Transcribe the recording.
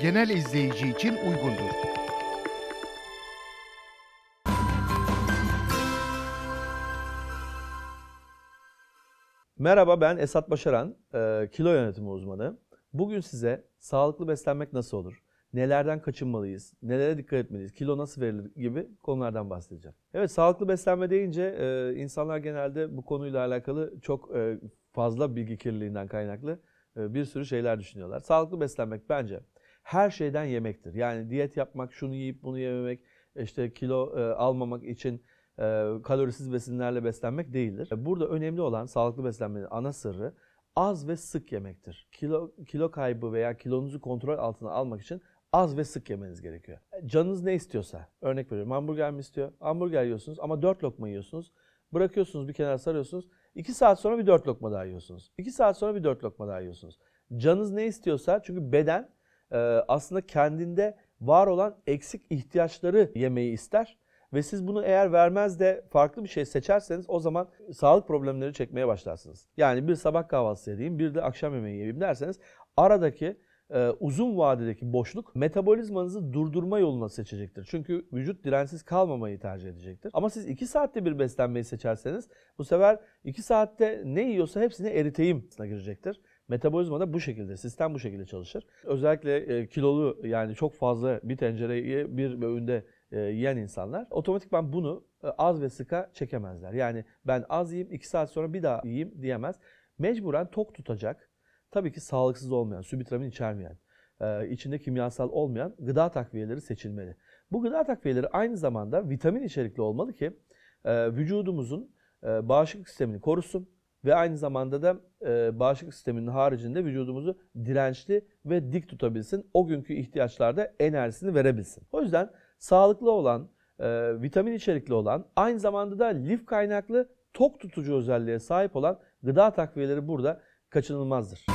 genel izleyici için uygundur. Merhaba ben Esat Başaran, e, kilo yönetimi uzmanı. Bugün size sağlıklı beslenmek nasıl olur, nelerden kaçınmalıyız, nelere dikkat etmeliyiz, kilo nasıl verilir gibi konulardan bahsedeceğim. Evet sağlıklı beslenme deyince e, insanlar genelde bu konuyla alakalı çok e, fazla bilgi kirliliğinden kaynaklı bir sürü şeyler düşünüyorlar. Sağlıklı beslenmek bence her şeyden yemektir. Yani diyet yapmak, şunu yiyip bunu yememek, işte kilo e, almamak için e, kalorisiz besinlerle beslenmek değildir. Burada önemli olan sağlıklı beslenmenin ana sırrı az ve sık yemektir. Kilo kilo kaybı veya kilonuzu kontrol altına almak için az ve sık yemeniz gerekiyor. Canınız ne istiyorsa, örnek veriyorum hamburger mi istiyor? Hamburger yiyorsunuz ama 4 lokma yiyorsunuz. Bırakıyorsunuz bir kenara sarıyorsunuz. 2 saat sonra bir 4 lokma daha yiyorsunuz. 2 saat sonra bir 4 lokma daha yiyorsunuz. Canınız ne istiyorsa çünkü beden aslında kendinde var olan eksik ihtiyaçları yemeyi ister. Ve siz bunu eğer vermez de farklı bir şey seçerseniz o zaman sağlık problemleri çekmeye başlarsınız. Yani bir sabah kahvaltısı yediğim bir de akşam yemeği yiyeyim derseniz aradaki e, uzun vadedeki boşluk metabolizmanızı durdurma yoluna seçecektir. Çünkü vücut dirensiz kalmamayı tercih edecektir. Ama siz 2 saatte bir beslenmeyi seçerseniz bu sefer 2 saatte ne yiyorsa hepsini eriteyim girecektir. Metabolizma da bu şekilde, sistem bu şekilde çalışır. Özellikle e, kilolu yani çok fazla bir tencereyi bir öğünde e, yiyen insanlar otomatikman bunu e, az ve sıka çekemezler. Yani ben az yiyeyim 2 saat sonra bir daha yiyeyim diyemez. Mecburen tok tutacak, tabii ki sağlıksız olmayan, sübitramın içermeyen, içinde kimyasal olmayan gıda takviyeleri seçilmeli. Bu gıda takviyeleri aynı zamanda vitamin içerikli olmalı ki vücudumuzun bağışıklık sistemini korusun ve aynı zamanda da e, bağışıklık sisteminin haricinde vücudumuzu dirençli ve dik tutabilsin. O günkü ihtiyaçlarda enerjisini verebilsin. O yüzden sağlıklı olan, e, vitamin içerikli olan, aynı zamanda da lif kaynaklı tok tutucu özelliğe sahip olan gıda takviyeleri burada kaçınılmazdır.